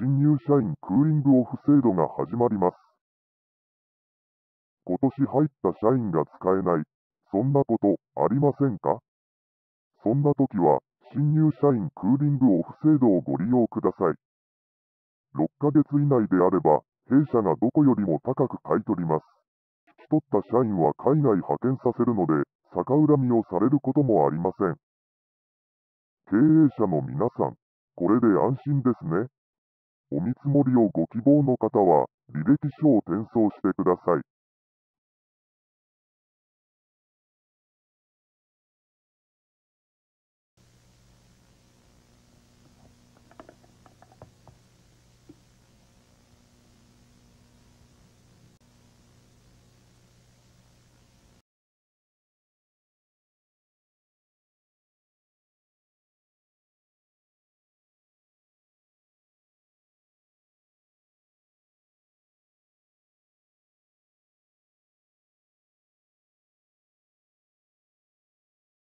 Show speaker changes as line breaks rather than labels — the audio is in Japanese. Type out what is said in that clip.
新入社員クーリングオフ制度が始まります。今年入った社員が使えない、そんなことありませんか？そんな時は、新入社員クーリングオフ制度をご利用ください。6ヶ月以内であれば、弊社がどこよりも高く買い取ります。引き取った社員は海外派遣させるので、逆恨みをされることもありません。経営者の皆さん、これで安心ですね。お見積もりをご希望の方は、履歴書を転送してください。